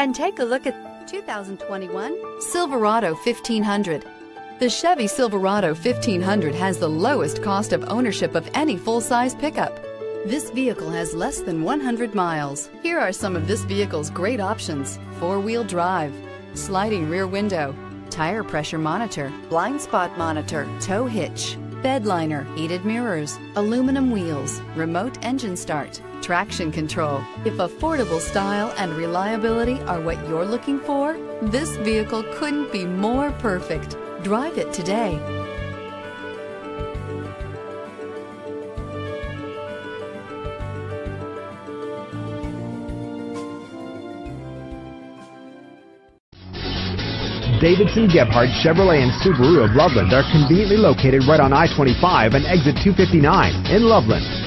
and take a look at 2021 Silverado 1500. The Chevy Silverado 1500 has the lowest cost of ownership of any full-size pickup. This vehicle has less than 100 miles. Here are some of this vehicle's great options. Four-wheel drive, sliding rear window, tire pressure monitor, blind spot monitor, tow hitch, bed liner, heated mirrors, aluminum wheels, remote engine start, traction control. If affordable style and reliability are what you're looking for, this vehicle couldn't be more perfect. Drive it today. Davidson Gebhardt Chevrolet and Subaru of Loveland are conveniently located right on I-25 and exit 259 in Loveland.